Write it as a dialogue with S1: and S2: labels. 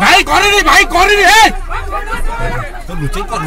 S1: भाई कौन रे भाई
S2: तो कर